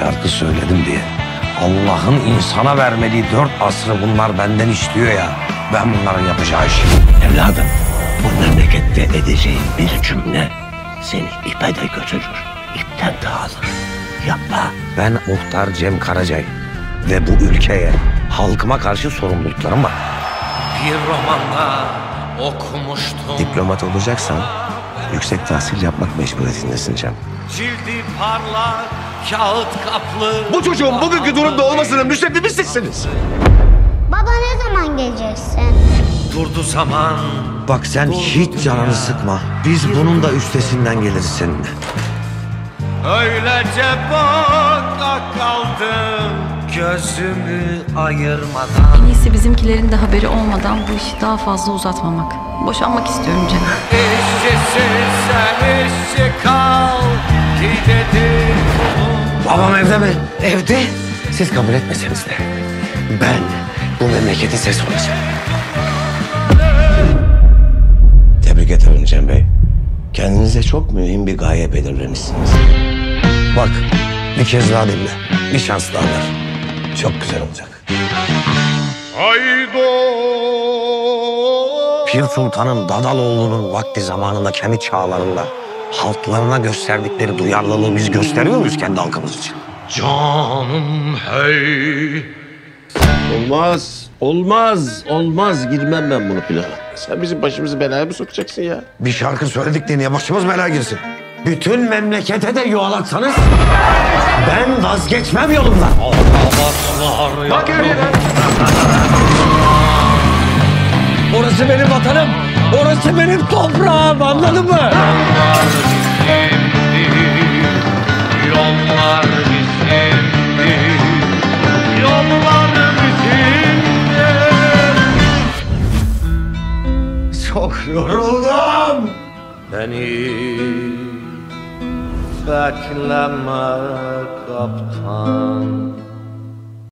şarkı söyledim diye. Allah'ın insana vermediği dört asrı bunlar benden istiyor ya. Ben bunların yapacağı işi. Evladım, bu memlekette edeceğin bir cümle seni ipe de götürür, ipten dağılır. Yapma. Ben muhtar Cem Karacay ve bu ülkeye, halkıma karşı sorumluluklarım var. Bir romanda okumuştum Diplomat olacaksan yüksek tahsil yapmak mecburiyetindesin Cem. Cildi parlak kağıt kaplı Bu çocuğun bugünkü durumda olmasının müsebbibi sizsiniz. Baba ne zaman geleceksin? Durdu zaman Bak sen hiç canını sıkma. Biz bunun da üstesinden geliriz seninle. Öylece baka kaldım Gözümü ayırmadan En iyisi bizimkilerin de haberi olmadan bu işi daha fazla uzatmamak. Boşanmak istiyorum Cem. İşçisiz sen işçi kal Ki Babam evde mi? Evde. Siz kabul etmeseniz de. Ben bu memlekete ses olacağım. Tebrik ederim Cem Bey. Kendinize çok mühim bir gaye belirlemişsiniz. Bak bir kez daha dinle. Bir şans daha ver. Çok güzel olacak. Pir Sultan'ın Dadaloğlu'nun vakti zamanında kendi çağlarında halklarına gösterdikleri duyarlılığı biz gösteriyor muyuz kendi halkımız için? Canım hey Olmaz. Olmaz. Olmaz. Girmem ben bunu plana. Sen bizim başımızı belaya mı sokacaksın ya? Bir şarkı söyledik diye niye başımız belaya girsin? Bütün memlekete de yuvalatsanız ben vazgeçmem yolumdan. Bak Orası benim vatanım. Orası benim toprağım yoruldum. Beni bekleme kaptan